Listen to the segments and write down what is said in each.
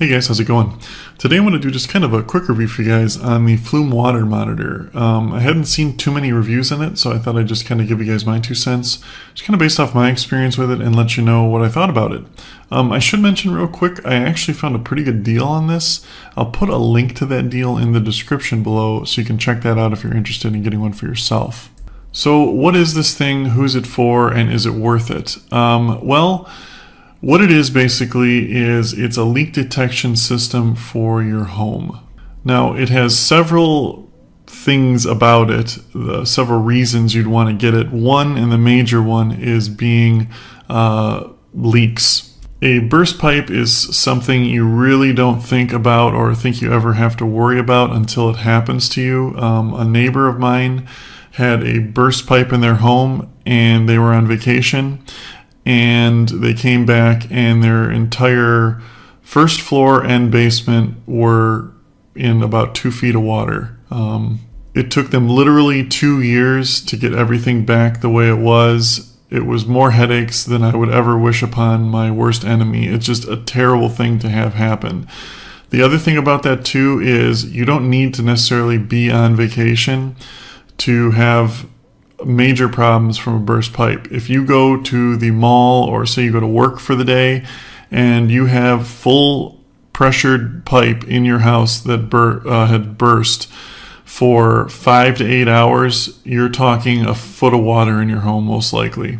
Hey guys, how's it going? Today I'm going to do just kind of a quick review for you guys on the Flume Water Monitor. Um, I hadn't seen too many reviews on it, so I thought I'd just kind of give you guys my two cents, just kind of based off my experience with it and let you know what I thought about it. Um, I should mention real quick, I actually found a pretty good deal on this. I'll put a link to that deal in the description below so you can check that out if you're interested in getting one for yourself. So what is this thing, who's it for, and is it worth it? Um, well, what it is basically is it's a leak detection system for your home. Now, it has several things about it, the several reasons you'd want to get it. One, and the major one, is being uh, leaks. A burst pipe is something you really don't think about or think you ever have to worry about until it happens to you. Um, a neighbor of mine had a burst pipe in their home and they were on vacation and they came back and their entire first floor and basement were in about two feet of water. Um, it took them literally two years to get everything back the way it was. It was more headaches than I would ever wish upon my worst enemy. It's just a terrible thing to have happen. The other thing about that, too, is you don't need to necessarily be on vacation to have major problems from a burst pipe. If you go to the mall or say you go to work for the day and you have full pressured pipe in your house that bur- uh, had burst for five to eight hours, you're talking a foot of water in your home, most likely.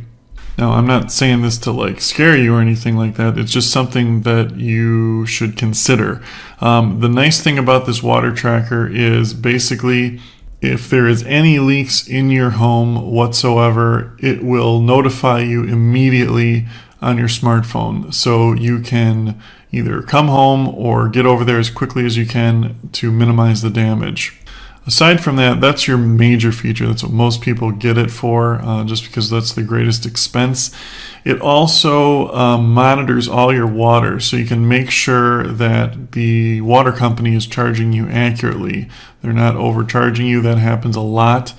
Now, I'm not saying this to like scare you or anything like that. It's just something that you should consider. Um, the nice thing about this water tracker is basically if there is any leaks in your home whatsoever, it will notify you immediately on your smartphone. So you can either come home or get over there as quickly as you can to minimize the damage. Aside from that, that's your major feature. That's what most people get it for, uh, just because that's the greatest expense. It also um, monitors all your water, so you can make sure that the water company is charging you accurately. They're not overcharging you. That happens a lot.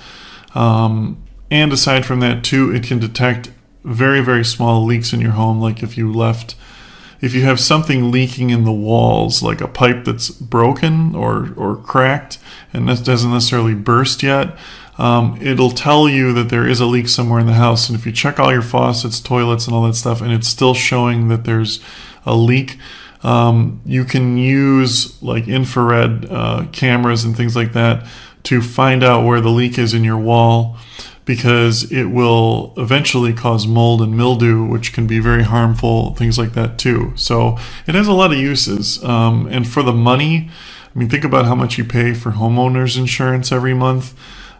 Um, and aside from that, too, it can detect very, very small leaks in your home, like if you left if you have something leaking in the walls, like a pipe that's broken or, or cracked and that doesn't necessarily burst yet, um, it'll tell you that there is a leak somewhere in the house. And if you check all your faucets, toilets, and all that stuff, and it's still showing that there's a leak, um, you can use like infrared uh, cameras and things like that to find out where the leak is in your wall because it will eventually cause mold and mildew, which can be very harmful, things like that too. So it has a lot of uses. Um, and for the money, I mean, think about how much you pay for homeowners insurance every month.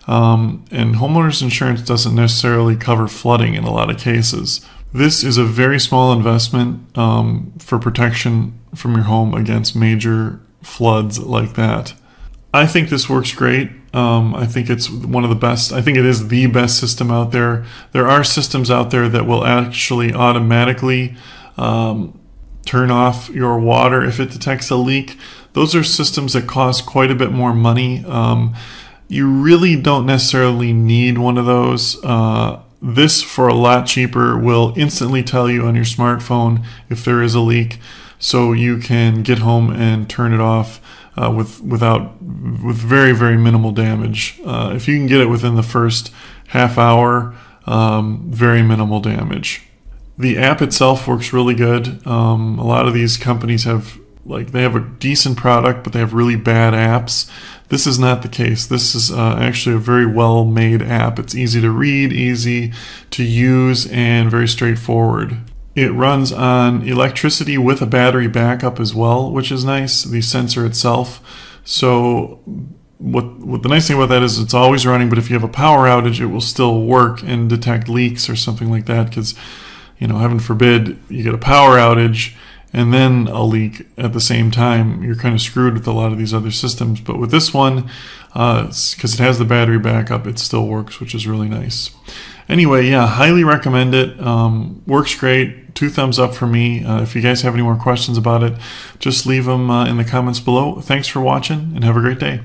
Um, and homeowners insurance doesn't necessarily cover flooding in a lot of cases. This is a very small investment um, for protection from your home against major floods like that. I think this works great. Um, I think it's one of the best. I think it is the best system out there. There are systems out there that will actually automatically um, turn off your water if it detects a leak. Those are systems that cost quite a bit more money. Um, you really don't necessarily need one of those. Uh, this, for a lot cheaper, will instantly tell you on your smartphone if there is a leak so you can get home and turn it off uh, with without with very very minimal damage. Uh, if you can get it within the first half hour, um, very minimal damage. The app itself works really good. Um, a lot of these companies have like they have a decent product, but they have really bad apps. This is not the case. This is uh, actually a very well made app. It's easy to read, easy to use, and very straightforward. It runs on electricity with a battery backup as well, which is nice, the sensor itself. So what, what the nice thing about that is it's always running, but if you have a power outage, it will still work and detect leaks or something like that because, you know, heaven forbid, you get a power outage and then a leak at the same time. You're kind of screwed with a lot of these other systems. But with this one, because uh, it has the battery backup, it still works, which is really nice. Anyway, yeah, highly recommend it. Um, works great. Two thumbs up for me. Uh, if you guys have any more questions about it, just leave them uh, in the comments below. Thanks for watching and have a great day.